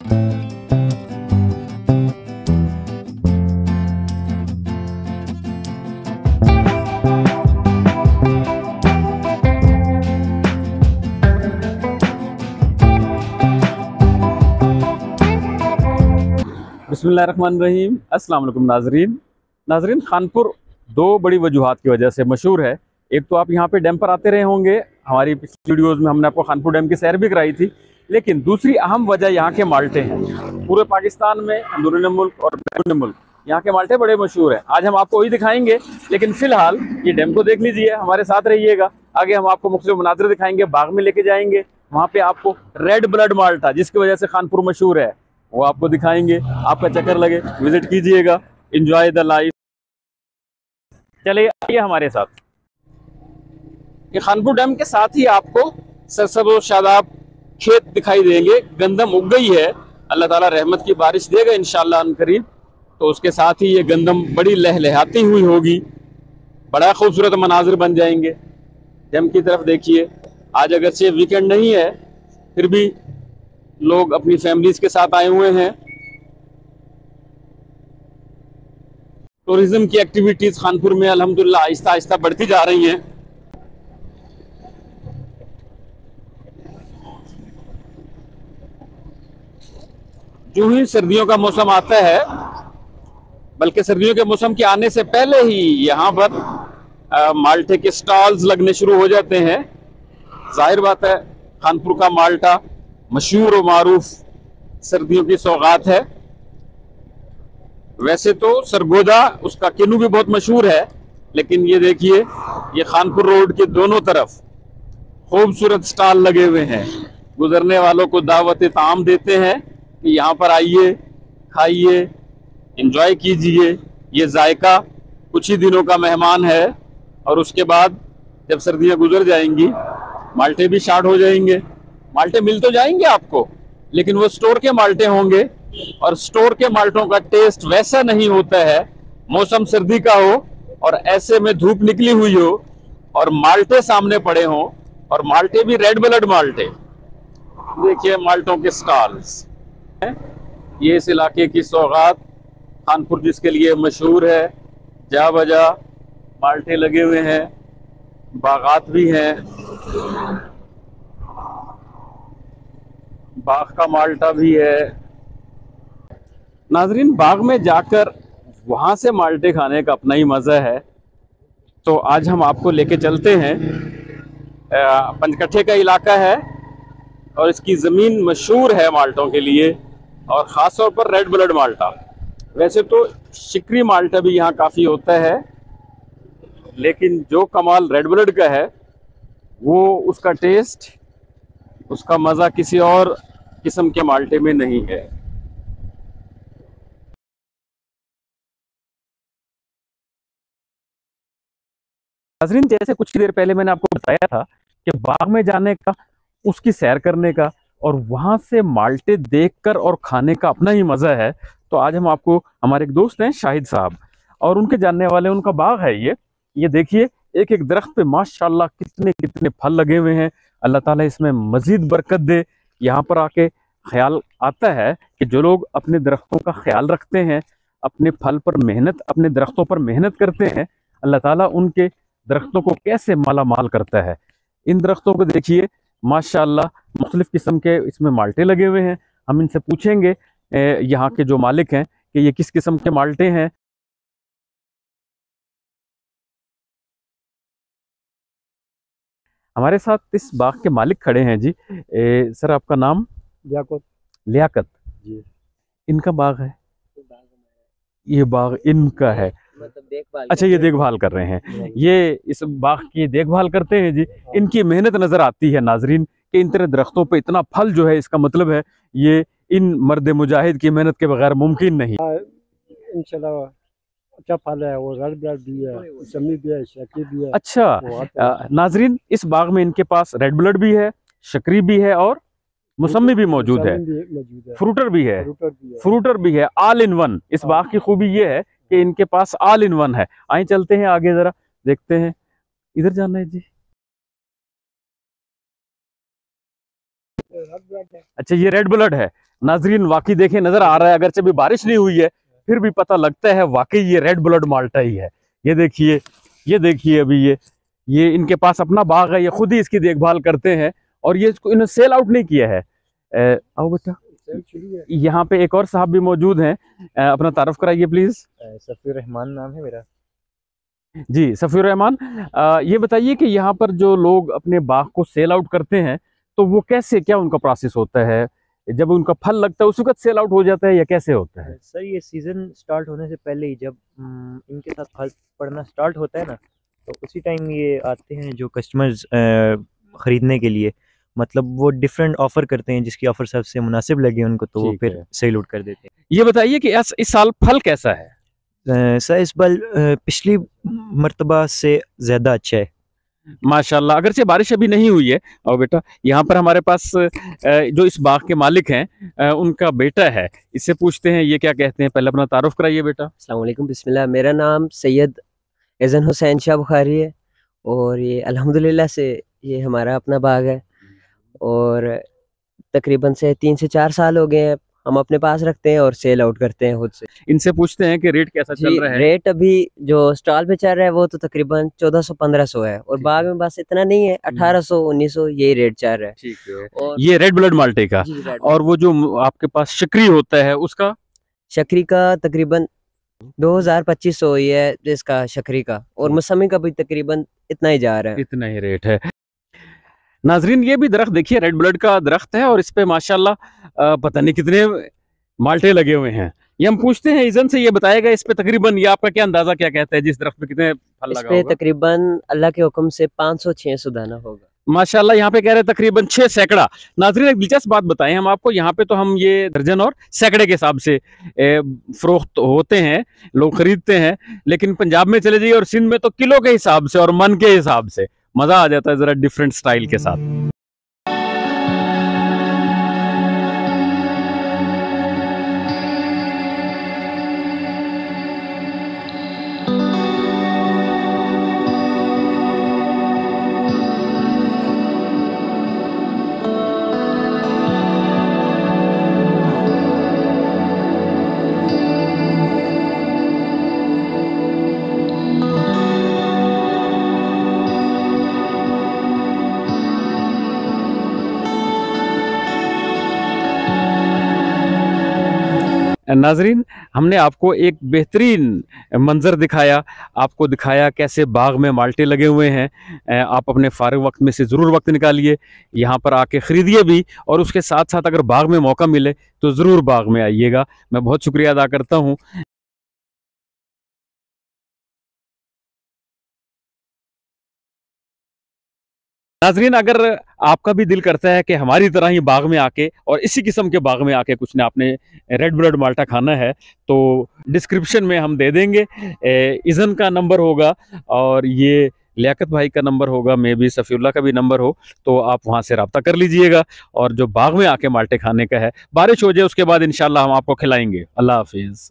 बसमीम अस्सलाम नाजरीन। नाजरीन, खानपुर दो बड़ी वजूहत की वजह से मशहूर है। एक तो आप यहाँ पे डैम पर आते रहे होंगे। हमारी वीडियोज़ में हमने आपको खानपुर डैम की सैर भी कराई थी। लेकिन दूसरी अहम वजह यहाँ के माल्टे हैं। पूरे पाकिस्तान में अंदरून मुल्क और बैरून मुल्क, यहाँ के माल्टे बड़े मशहूर हैं। आज हम आपको वही दिखाएँगे, लेकिन फ़िलहाल ये डैम को देख लीजिए, हमारे साथ रहिएगा। आगे हम आपको मुख्तु मनाजर दिखाएँगे, बाग में लेके जाएँगे। वहाँ पे आपको रेड ब्लड माल्टा, जिसकी वजह से खानपुर मशहूर है, वो आपको दिखाएँगे। आपका चक्कर लगे, विज़िट कीजिएगा। इंजॉय द लाइफ चलिए, आइए हमारे साथ। ये खानपुर डैम के साथ ही आपको सरसब शादाब खेत दिखाई देंगे, गंदम उग गई है। अल्लाह ताला रहमत की बारिश देगा इन करीब। तो उसके साथ ही ये गंदम बड़ी लहलहाती हुई होगी। बड़ा खूबसूरत मनाजिर बन जाएँगे। डैम की तरफ़ देखिए, आज अगर से वीकेंड नहीं है, फिर भी लोग अपनी फैमिलीज़ के साथ आए हुए हैं। टूरिज़्म की एक्टिविटीज़ खानपुर में अल्हम्दुलिल्लाह आहिस्ता आहिस्ता बढ़ती जा रही हैं। जो ही सर्दियों का मौसम आता है, बल्कि सर्दियों के मौसम के आने से पहले ही यहाँ पर माल्टे के स्टॉल्स लगने शुरू हो जाते हैं। ज़ाहिर बात है, खानपुर का माल्टा मशहूर और मारूफ सर्दियों की सौगात है। वैसे तो सरगोदा उसका किनू भी बहुत मशहूर है, लेकिन ये देखिए, ये खानपुर रोड के दोनों तरफ़ खूबसूरत स्टॉल लगे हुए हैं। गुजरने वालों को दावत ताम देते हैं। कि यहाँ पर आइए, खाइए इंजॉय कीजिए। ये जायका कुछ ही दिनों का मेहमान है और उसके बाद जब सर्दियाँ गुजर जाएँगी, माल्टे भी शार्ट हो जाएँगे। माल्टे मिल तो जाएँगे आपको, लेकिन वो स्टोर के माल्टे होंगे और स्टोर के माल्टों का टेस्ट वैसा नहीं होता है। मौसम सर्दी का हो और ऐसे में धूप निकली हुई हो और माल्टे सामने पड़े हों और माल्टे भी रेड ब्लड माल्टे। देखिए माल्टों के स्टॉल्स ये इस इलाके की सौगात खानपुर जिसके लिए मशहूर है, जा बजा माल्टे लगे हुए हैं, बागात भी हैं। बाग का माल्टा भी है। नाजरीन, बाग में जाकर वहाँ से माल्टे खाने का अपना ही मज़ा है। तो आज हम आपको लेके चलते हैं। पंचकट्ठे का इलाका है और इसकी ज़मीन मशहूर है माल्टों के लिए। और ख़ास तौर पर रेड ब्लड माल्टा। वैसे तो शिकरी माल्टा भी यहाँ काफ़ी होता है, लेकिन जो कमाल रेड ब्लड का है, वो उसका टेस्ट उसका मज़ा किसी और किस्म के माल्टे में नहीं है। नाजरीन, जैसे कुछ देर पहले मैंने आपको बताया था कि बाग में जाने का, उसकी सैर करने का और वहाँ से माल्टे देखकर और खाने का अपना ही मज़ा है। तो आज हम आपको, हमारे एक दोस्त हैं शाहिद साहब, और उनके जानने वाले, उनका बाग है ये। ये देखिए एक एक दरख्त पे माशाल्लाह कितने कितने फल लगे हुए हैं। अल्लाह ताला इसमें मजीद बरकत दे। यहाँ पर आके ख्याल आता है कि जो लोग अपने दरख्तों का ख्याल रखते हैं, अपने फल पर मेहनत, अपने दरख्तों पर मेहनत करते हैं, अल्लाह ताला उनके दरख्तों को कैसे माला माल करता है। इन दरख्तों को देखिए माशाल्लाह मुख्तलिफ़ किस्म के इसमें माल्टे लगे हुए हैं। हम इनसे पूछेंगे यहाँ के जो मालिक हैं कि ये किस किस्म के माल्टे हैं? हमारे साथ इस बाग के मालिक खड़े हैं जी। ए, सर आपका नाम? लियाकत। लियाकत। जी। इनका बाग है? ये बाग इनका है। मतलब देखभाल अच्छा ये देखभाल कर रहे हैं। ये इस बाग की देखभाल करते हैं जी। हाँ। इनकी मेहनत नज़र आती है नाजरीन कि इन तरह दरख्तों पे इतना फल जो है इसका मतलब है ये इन मर्द मुजाहिद की मेहनत के बगैर मुमकिन नहीं। हाँ, इंशाल्लाह अच्छा फल है वो रेड ब्लड भी है चमी भी है शकरी भी है। अच्छा नाजरीन इस बाग में इनके पास रेड ब्लड भी है शकरी भी है और मौसमी भी मौजूद है। फ्रूटर भी है। फ्रूटर भी है। ऑल इन वन इस हाँ। बाग की खूबी ये है कि इनके पास ऑल इन वन है। आए चलते हैं आगे जरा देखते हैं। इधर जाना है जी। अच्छा ये रेड ब्लड है। नाजरीन वाकई देखें नज़र आ रहा है अगरचे भी बारिश नहीं हुई है फिर भी पता लगता है वाकई ये रेड ब्लड माल्टा ही है। ये देखिए ये देखिए अभी ये ये इनके पास अपना बाग है ये खुद ही इसकी देखभाल करते हैं और ये इसको इन्होंने सेल आउट नहीं किया है। ए, आओ बेटा। यहाँ पे एक और साहब भी मौजूद हैं। अपना तारफ कराइए प्लीज़। सफ़ी रहमान नाम है मेरा। जी सफ़ी रहमान ये बताइए कि यहाँ पर जो लोग अपने बाग को सेल आउट करते हैं तो वो कैसे क्या उनका प्रोसेस होता है? जब उनका फल लगता है उसी वक्त सेल आउट हो जाता है या कैसे होता है? सर ये सीज़न स्टार्ट होने से पहले ही जब इनके साथ फल पड़ना स्टार्ट होता है ना तो उसी टाइम ये आते हैं जो कस्टमर्स ख़रीदने के लिए। मतलब वो डिफरेंट ऑफ़र करते हैं जिसकी ऑफ़र सबसे मुनासिब लगे उनको तो वो फिर सेल आउट कर देते हैं। ये बताइए कि इस साल फल कैसा है? सर इस बार पिछली मरतबा से ज़्यादा अच्छा है। माशाल्लाह अगर से बारिश अभी नहीं हुई है। और बेटा यहाँ पर हमारे पास जो इस बाग के मालिक हैं उनका बेटा है। इससे पूछते हैं ये क्या कहते हैं? पहले अपना तारुफ कराइए बेटा। अस्सलाम वालेकुम बिस्मिल्लाह। मेरा नाम सैयद एजन हुसैन शाह बुखारी है। और ये अल्हम्दुलिल्लाह से ये हमारा अपना बाग है। और तकरीबन से तीन से चार साल हो गए हैं। हम अपने पास रखते हैं और सेल आउट करते हैं खुद से। इनसे पूछते हैं कि रेट कैसा चल रहा है? रेट अभी जो स्टॉल पे चल रहा है वो तो तकरीबन चौदह सौ पंद्रह सौ है और बाग में बस इतना नहीं है हम्म। अठारह सौ उन्नीस सौ यही रेट चल रहा है। ठीक है। और ये रेड ब्लड माल्टे का। और वो जो आपके पास शक्री होता है उसका? शक्री का तकरीबन दो हज़ार पच्चीस सौ ही है इसका शक्री का। और मौसमी का भी तकरीबन इतना ही जा रहा है। इतना ही रेट है। नाजरीन ये भी दरख्त देखिए रेड ब्लड का दरख्त है और इस पे माशाल्लाह पता नहीं कितने माल्टे लगे हुए हैं। ये हम पूछते हैं इजन से ये बताएगा इस पे तकरीबन ये आपका क्या अंदाज़ा क्या कहता है जिस दरख्त पे कितने फल लगा होगा? तकरीबन अल्लाह के हुक्म से 500 600 दाना होगा। माशाल्लाह यहाँ पे कह रहे हैं तकरीबन छह सैकड़ा। नाजरीन एक दिलचस्प बात बताएँ हम आपको यहाँ पे तो हम ये दर्जन और सैकड़े के हिसाब से फरोख्त होते हैं लोग खरीदते हैं लेकिन पंजाब में चले जाइए और सिंध में तो किलो के हिसाब से और मन के हिसाब से। मज़ा आ जाता है जरा डिफरेंट स्टाइल के साथ। नाजरीन, हमने आपको एक बेहतरीन मंज़र दिखाया। आपको दिखाया कैसे बाग में माल्टे लगे हुए हैं। आप अपने फारग वक्त में से ज़रूर वक्त निकालिए। यहाँ पर आके ख़रीदिए भी और उसके साथ साथ अगर बाग में मौका मिले तो ज़रूर बाग में आइएगा। मैं बहुत शुक्रिया अदा करता हूँ। नाजरीन, अगर आपका भी दिल करता है कि हमारी तरह ही बाग में आके और इसी किस्म के बाग में आके कुछ ने आपने रेड ब्लड माल्टा खाना है तो डिस्क्रिप्शन में हम दे देंगे। इज़न का नंबर होगा और ये लियाकत भाई का नंबर होगा, मे भी सफ़ील्ला का भी नंबर हो तो आप वहाँ से रबता कर लीजिएगा और जो बाग में आके माल्टे खाने का है, बारिश हो जाए उसके बाद इन हम आपको खिलाएँगे। अल्लाह हाफिज़।